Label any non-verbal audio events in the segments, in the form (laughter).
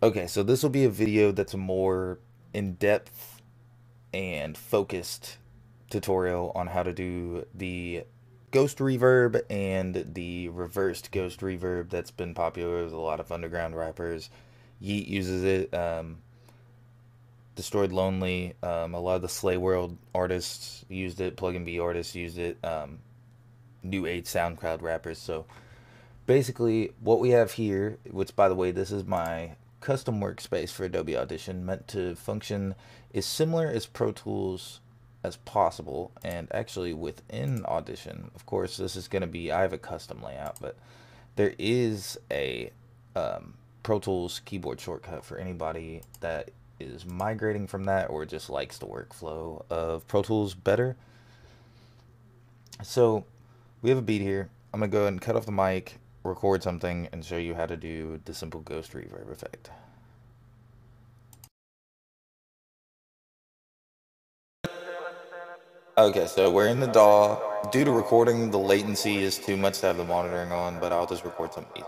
Okay, so this will be a video that's a more in-depth and focused tutorial on how to do the ghost reverb and the reversed ghost reverb that's been popular with a lot of underground rappers. Yeat uses it. Um, Destroyed Lonely. Um, a lot of the Slay World artists used it. pluggnb artists used it. Um, new age SoundCloud rappers. So basically, what we have here, which by the way, this is my custom workspace for Adobe Audition, meant to function as similar as Pro Tools as possible. And actually, within Audition, of course, this is going to be, I have a custom layout, but there is a um, Pro Tools keyboard shortcut for anybody that is migrating from that or just likes the workflow of Pro Tools better. So we have a beat here. I'm going to go ahead and cut off the mic, record something, and show you how to do the simple ghost reverb effect. Okay, so we're in the DAW. Due to recording, the latency is too much to have the monitoring on, but I'll just record some beat.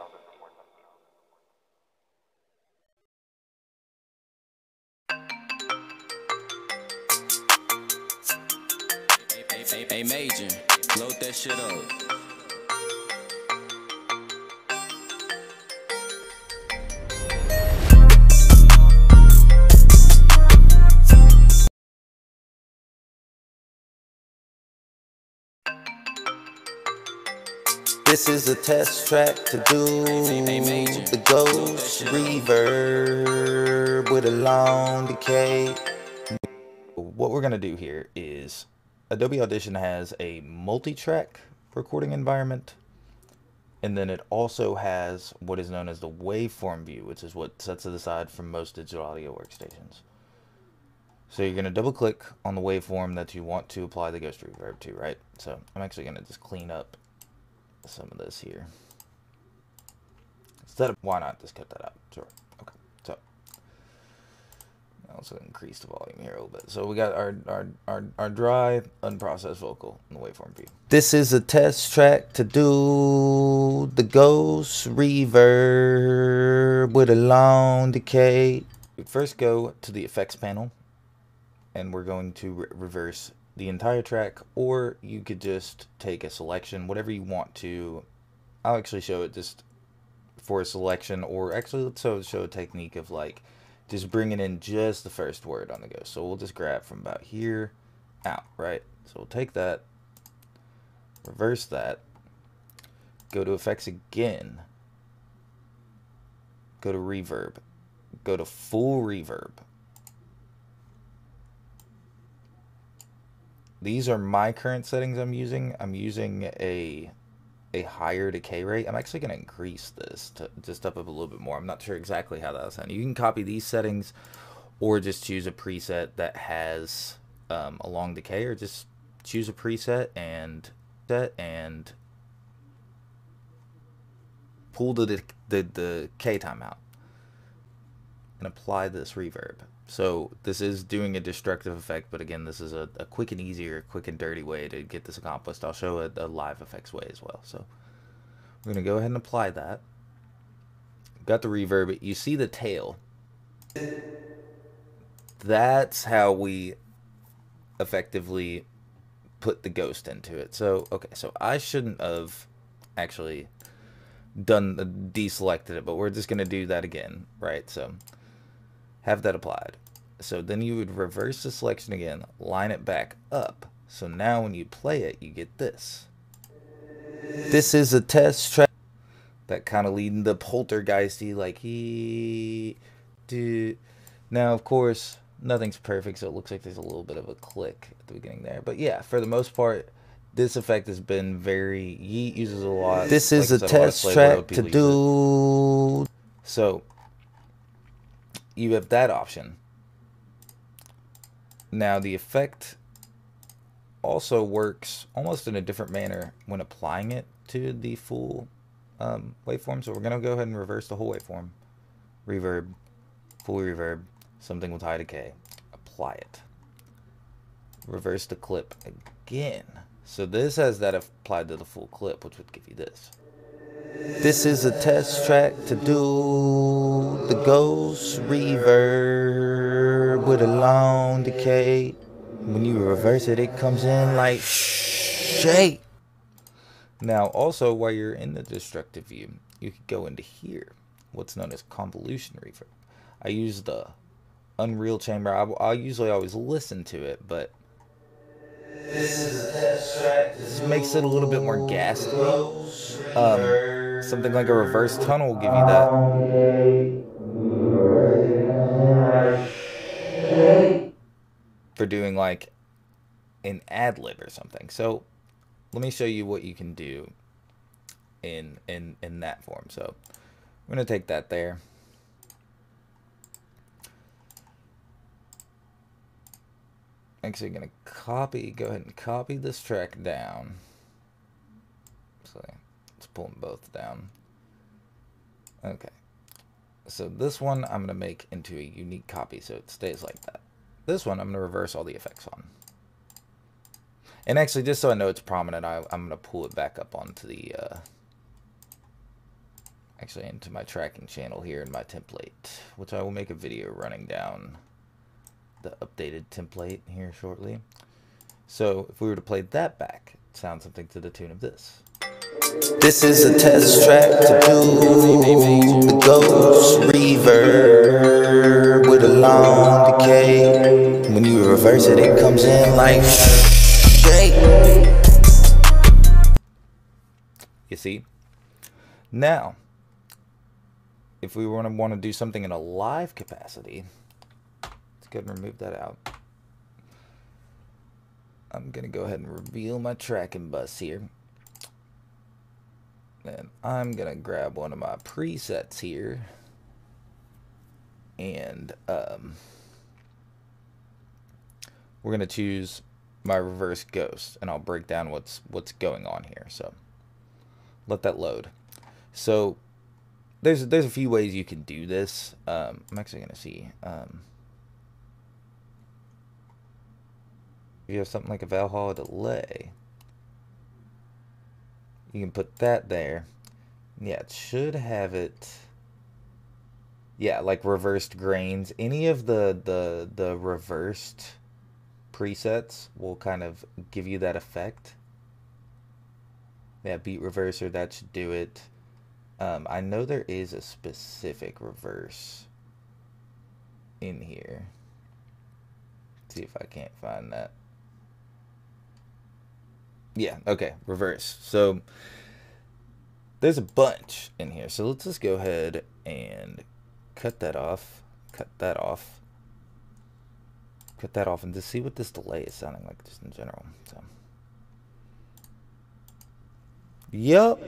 Hey, hey, Major, load that shit up. This is a test track to do the ghost reverb with a long decay. What we're gonna do here is Adobe Audition has a multi-track recording environment and then it also has what is known as the waveform view which is what sets it aside from most digital audio workstations so you're going to double click on the waveform that you want to apply the ghost reverb to right so I'm actually going to just clean up some of this here instead of why not just cut that out sure Okay. So, also increase the volume here a little bit. So we got our, our, our, our dry, unprocessed vocal in the waveform view. This is a test track to do the ghost reverb with a long decay. We first go to the effects panel and we're going to re reverse the entire track or you could just take a selection, whatever you want to. I'll actually show it just for a selection or actually let's show, show a technique of like just bringing in just the first word on the go. So we'll just grab from about here out, right? So we'll take that, reverse that, go to effects again, go to reverb, go to full reverb. These are my current settings I'm using. I'm using a a higher decay rate. I'm actually going to increase this to just up, up a little bit more. I'm not sure exactly how that's done. You can copy these settings or just choose a preset that has um, a long decay or just choose a preset and set and pull the, the, the decay time out and apply this reverb. So this is doing a destructive effect, but again, this is a, a quick and easier, quick and dirty way to get this accomplished. I'll show a, a live effects way as well. So we're to go ahead and apply that. Got the reverb. You see the tail. That's how we effectively put the ghost into it. So, okay, so I shouldn't have actually done the deselected it, but we're just going to do that again, right? So have that applied. So then you would reverse the selection again, line it back up. So now when you play it, you get this. This is a test track that kind of leading the poltergeisty, like he do. Now, of course, nothing's perfect, so it looks like there's a little bit of a click at the beginning there. But yeah, for the most part, this effect has been very. Yeat uses a lot. This is like a test a track to do. So you have that option. Now the effect also works almost in a different manner when applying it to the full um, waveform. So we're going to go ahead and reverse the whole waveform. Reverb, full reverb, something with high decay. Apply it. Reverse the clip again. So this has that applied to the full clip, which would give you this. This is a test track to do the ghost reverb with a long decay. When you reverse it, it comes in like shake. Now, also, while you're in the destructive view, you could go into here, what's known as convolution reverb. I use the Unreal Chamber. I, I usually always listen to it, but this makes it a little bit more ghastly. Um, something like a reverse tunnel will give you that. For doing like an ad lib or something. So let me show you what you can do in in in that form. So I'm gonna take that there. Actually, gonna copy. Go ahead and copy this track down. So let's pull them both down. Okay. So this one I'm gonna make into a unique copy, so it stays like that. This one I'm gonna reverse all the effects on. And actually, just so I know it's prominent, I, am going to pull it back up onto the, uh, actually into my tracking channel here in my template, which I will make a video running down the updated template here shortly. So if we were to play that back, it sounds something to the tune of this. This is a test track to do the ghost reverb with a long decay. When you reverse it, it comes in like you see? Now, if we want to want to do something in a live capacity, go ahead and remove that out. I'm going to go ahead and reveal my tracking bus here. And I'm going to grab one of my presets here. And um, we're going to choose my reverse ghost and I'll break down what's what's going on here. So let that load. So there's there's a few ways you can do this. Um, I'm actually gonna see. Um, you have something like a Valhalla delay, you can put that there. Yeah, it should have it. Yeah, like reversed grains. Any of the the the reversed presets will kind of give you that effect. Yeah, beat reverser, that should do it. Um, I know there is a specific reverse in here. Let's see if I can't find that. Yeah, okay, reverse. So there's a bunch in here. So let's just go ahead and cut that off. Cut that off cut that off and just see what this delay is sounding like just in general. So. Yep.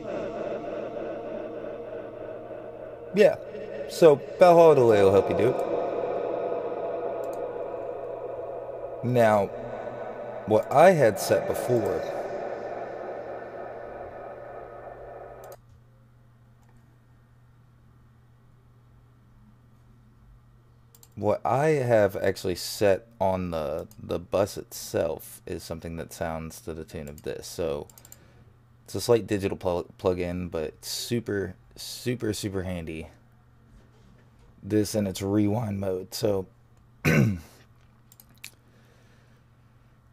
Yeah. So Valhalla delay will help you do it. Now, what I had set before what I have actually set on the the bus itself is something that sounds to the tune of this. So it's a slight digital pl plug-in, but super, super, super handy. This in its rewind mode. So (clears throat) when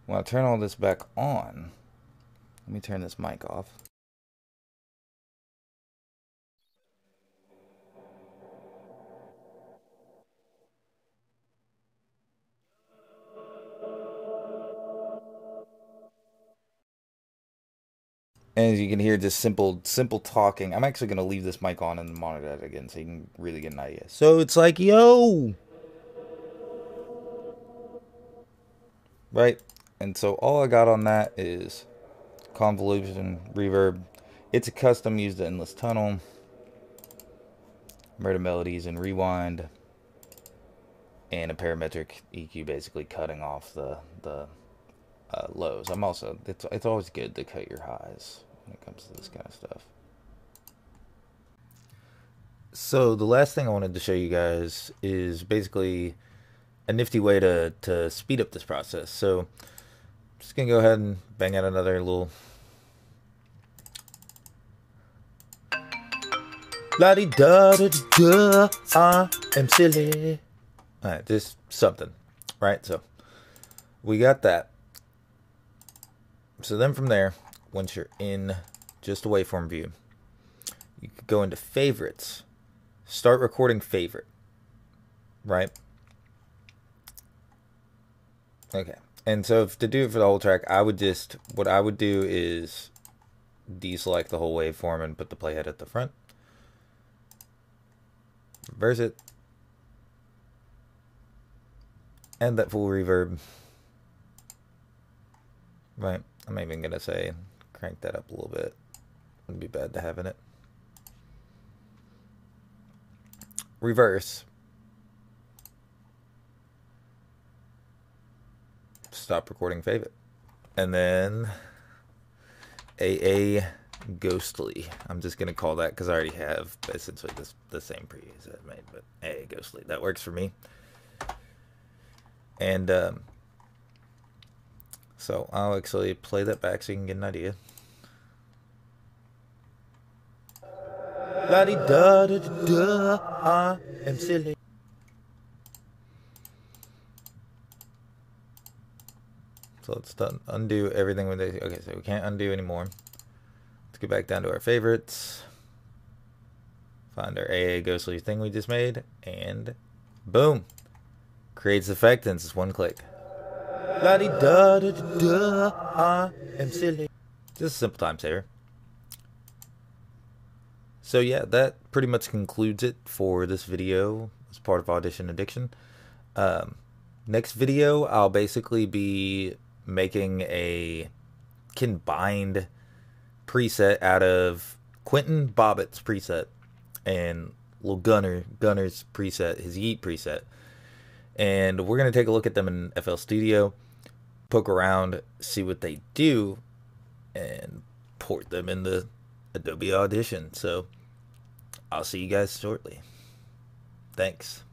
I turn all this back on, let me turn this mic off. And as you can hear, just simple, simple talking. I'm actually going to leave this mic on and monitor it again so you can really get an idea. So it's like, yo! Right? And so all I got on that is convolution, reverb. It's a custom, used the endless tunnel. Murder melodies and rewind. And a parametric EQ basically cutting off the, the uh, lows. I'm also, it's, it's always good to cut your highs when it comes to this kind of stuff. So the last thing I wanted to show you guys is basically a nifty way to, to speed up this process. So I'm just going to go ahead and bang out another little La da da da. I am silly. All right, just something, right? So we got that. So then from there, once you're in just a waveform view, you could go into favorites, start recording favorite, right? Okay. And so if, to do it for the whole track, I would just, what I would do is deselect the whole waveform and put the playhead at the front. Reverse it. And that full reverb. Right. I'm even going to say crank that up a little bit. Wouldn't be bad to have in it. Reverse. Stop recording favorite. And then AA Ghostly. I'm just gonna call that because I already have essentially this the same previews I've made, but AA Ghostly. That works for me. And um, so I'll actually play that back so you can get an idea. La da da da. I am silly. So let's undo everything with this. Okay, so we can't undo anymore. Let's get back down to our favorites. Find our AA ghostly thing we just made, and boom, creates effect in just one click. La di da da da. I am silly. Just a simple time saver. So yeah, that pretty much concludes it for this video as part of Audition Addiction. Um, next video, I'll basically be making a combined preset out of Quentin Bobbitt's preset and Lil Gunner Gunner's preset, his Yeat preset. And we're gonna take a look at them in FL Studio, poke around, see what they do, and port them into Adobe Audition. So I'll see you guys shortly. Thanks.